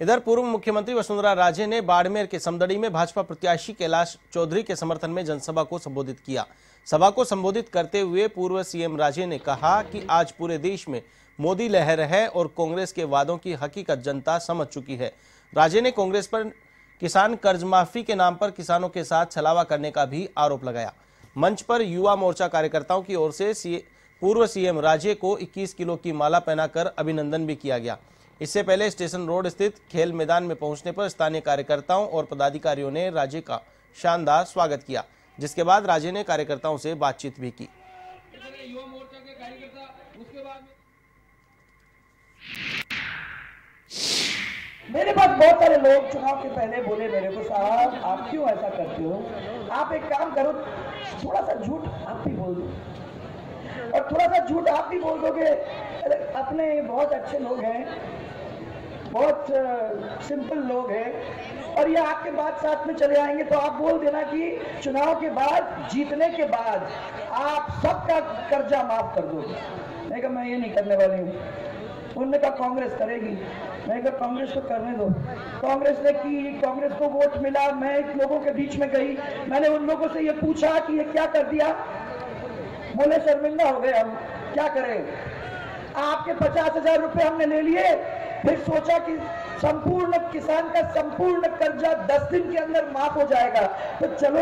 इधर पूर्व मुख्यमंत्री वसुंधरा राजे ने बाड़मेर के समदड़ी में भाजपा प्रत्याशी कैलाश चौधरी के समर्थन में जनसभा को संबोधित किया। सभा को संबोधित करते हुए पूर्व सीएम राजे ने कहा कि आज पूरे देश में मोदी लहर है और कांग्रेस के वादों की हकीकत जनता समझ चुकी है। राजे ने कांग्रेस पर किसान कर्ज माफ़ी के नाम पर किसानों के साथ छलावा करने का भी आरोप लगाया। मंच पर युवा मोर्चा कार्यकर्ताओं की ओर से पूर्व सीएम राजे को 21 किलो की माला पहनाकर अभिनंदन भी किया गया। इससे पहले स्टेशन रोड स्थित खेल मैदान में पहुँचने पर स्थानीय कार्यकर्ताओं और पदाधिकारियों ने राजे का शानदार स्वागत किया, जिसके बाद राजे ने कार्यकर्ताओं से बातचीत भी की। मेरे पास बहुत सारे लोग चुनाव के पहले बोले मेरे को, साहब, आप क्यों ऐसा करते हो? आप एक काम करो, थोड़ा सा झूठ आप भी बोल दो। और थोड़ा सा झूठ आप भी बोल दोगे। अपने बहुत अच्छे लोग हैं बहुत सिंपल लोग हैं। और ये आपके बाद साथ में चले आएँगे तो आप बोल देना कि चुनाव के बाद, जीतने के बाद आप सबका कर्जा माफ़ कर दोगे। मैं कहा, मैं ये नहीं करने वाली हूँ। उन्होंने कहा, कांग्रेस करेगी। मैं कहा, कांग्रेस को करने दो। कांग्रेस ने की, कांग्रेस को वोट मिला, मैं लोगों के बीच में गई। मैंने उन लोगों से ये पूछा कि ये क्या कर दिया? बोले शर्मिंदा हो गए हम क्या करें? आपके पचास हज़ार रुपए हमने ले लिए। फिर सोचा कि संपूर्ण किसान का संपूर्ण कर्जा दस दिन के अंदर माफ़ हो जाएगा। तो चलो